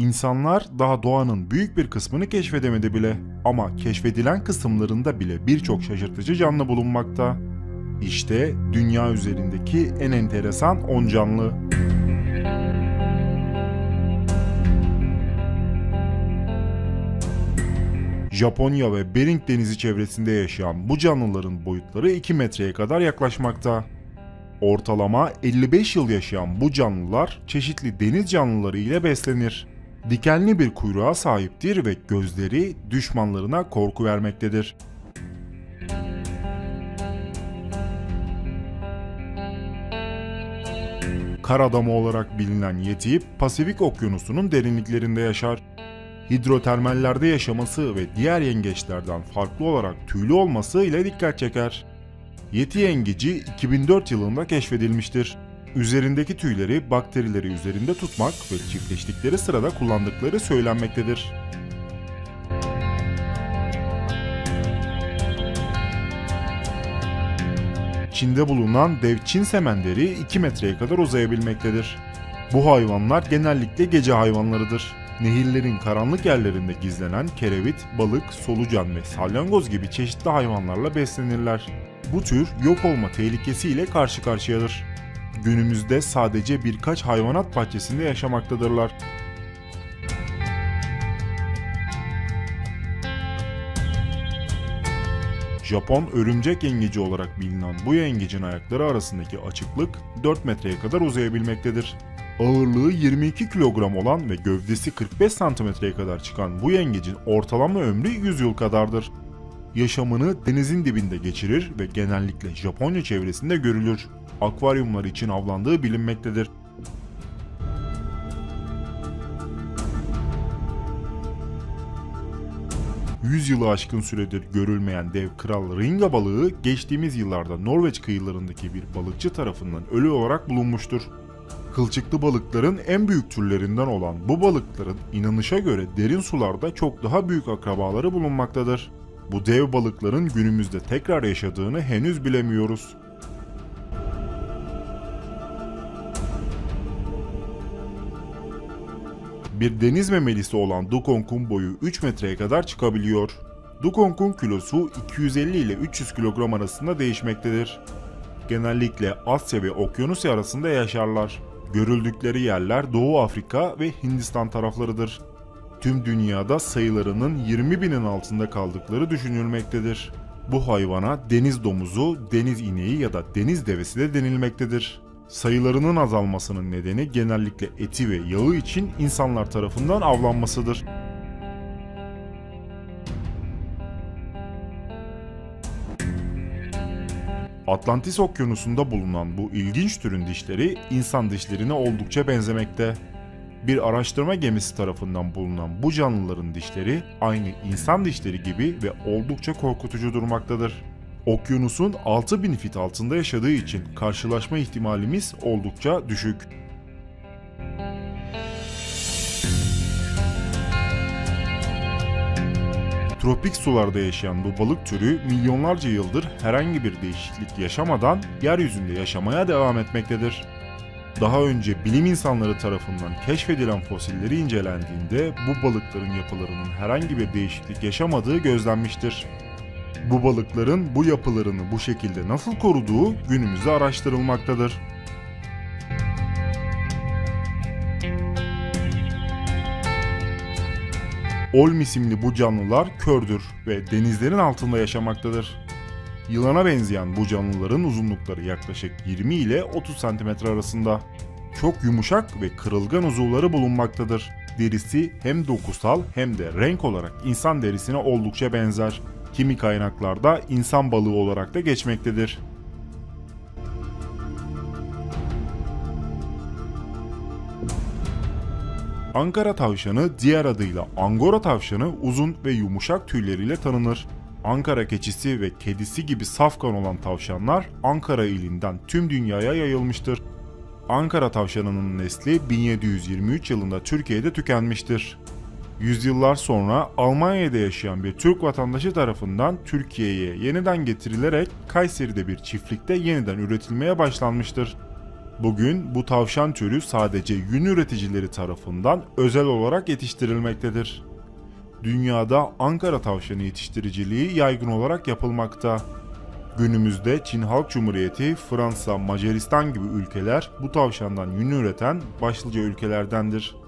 İnsanlar daha doğanın büyük bir kısmını keşfedemedi bile ama keşfedilen kısımlarında bile birçok şaşırtıcı canlı bulunmakta. İşte dünya üzerindeki en enteresan 10 canlı. Japonya ve Bering Denizi çevresinde yaşayan bu canlıların boyutları 2 metreye kadar yaklaşmakta. Ortalama 55 yıl yaşayan bu canlılar çeşitli deniz canlıları ile beslenir. Dikenli bir kuyruğa sahiptir ve gözleri düşmanlarına korku vermektedir. Kar adamı olarak bilinen Yeti, Pasifik Okyanusu'nun derinliklerinde yaşar. Hidrotermallerde yaşaması ve diğer yengeçlerden farklı olarak tüylü olması ile dikkat çeker. Yeti yengeci 2004 yılında keşfedilmiştir. Üzerindeki tüyleri bakterileri üzerinde tutmak ve çiftleştikleri sırada kullandıkları söylenmektedir. Çin'de bulunan dev Çin semenderi 2 metreye kadar uzayabilmektedir. Bu hayvanlar genellikle gece hayvanlarıdır. Nehirlerin karanlık yerlerinde gizlenen kerevit, balık, solucan ve salyangoz gibi çeşitli hayvanlarla beslenirler. Bu tür yok olma tehlikesiyle karşı karşıyadır. Günümüzde sadece birkaç hayvanat bahçesinde yaşamaktadırlar. Japon örümcek yengeci olarak bilinen bu yengecin ayakları arasındaki açıklık 4 metreye kadar uzayabilmektedir. Ağırlığı 22 kilogram olan ve gövdesi 45 santimetreye kadar çıkan bu yengecin ortalama ömrü 100 yıl kadardır. Yaşamını denizin dibinde geçirir ve genellikle Japonya çevresinde görülür. Akvaryumlar için avlandığı bilinmektedir. Yüz yılı aşkın süredir görülmeyen dev kral ringa balığı geçtiğimiz yıllarda Norveç kıyılarındaki bir balıkçı tarafından ölü olarak bulunmuştur. Kılçıklı balıkların en büyük türlerinden olan bu balıkların inanışa göre derin sularda çok daha büyük akrabaları bulunmaktadır. Bu dev balıkların günümüzde tekrar yaşadığını henüz bilemiyoruz. Bir deniz memelisi olan Dukong'un boyu 3 metreye kadar çıkabiliyor. Dukong'un kilosu 250 ile 300 kilogram arasında değişmektedir. Genellikle Asya ve Okyanusya arasında yaşarlar. Görüldükleri yerler Doğu Afrika ve Hindistan taraflarıdır. Tüm dünyada sayılarının 20 binin altında kaldıkları düşünülmektedir. Bu hayvana deniz domuzu, deniz ineği ya da deniz devesi de denilmektedir. Sayılarının azalmasının nedeni genellikle eti ve yağı için insanlar tarafından avlanmasıdır. Atlantis Okyanusu'nda bulunan bu ilginç türün dişleri insan dişlerine oldukça benzemekte. Bir araştırma gemisi tarafından bulunan bu canlıların dişleri aynı insan dişleri gibi ve oldukça korkutucu durmaktadır. Okyanusun 6000 fit altında yaşadığı için karşılaşma ihtimalimiz oldukça düşük. Tropik sularda yaşayan bu balık türü milyonlarca yıldır herhangi bir değişiklik yaşamadan yeryüzünde yaşamaya devam etmektedir. Daha önce bilim insanları tarafından keşfedilen fosilleri incelendiğinde bu balıkların yapılarının herhangi bir değişiklik yaşamadığı gözlenmiştir. Bu balıkların bu yapılarını bu şekilde nasıl koruduğu günümüzde araştırılmaktadır. Olm isimli bu canlılar kördür ve denizlerin altında yaşamaktadır. Yılana benzeyen bu canlıların uzunlukları yaklaşık 20 ile 30 cm arasında. Çok yumuşak ve kırılgan uzuvları bulunmaktadır. Derisi hem dokusal hem de renk olarak insan derisine oldukça benzer. Kimi kaynaklarda insan balığı olarak da geçmektedir. Ankara tavşanı diğer adıyla Angora tavşanı uzun ve yumuşak tüyleriyle tanınır. Ankara keçisi ve kedisi gibi safkan olan tavşanlar Ankara ilinden tüm dünyaya yayılmıştır. Ankara tavşanının nesli 1723 yılında Türkiye'de tükenmiştir. Yüzyıllar sonra Almanya'da yaşayan bir Türk vatandaşı tarafından Türkiye'ye yeniden getirilerek Kayseri'de bir çiftlikte yeniden üretilmeye başlanmıştır. Bugün bu tavşan türü sadece yün üreticileri tarafından özel olarak yetiştirilmektedir. Dünyada Ankara tavşanı yetiştiriciliği yaygın olarak yapılmakta. Günümüzde Çin Halk Cumhuriyeti, Fransa, Macaristan gibi ülkeler bu tavşandan yün üreten başlıca ülkelerdendir.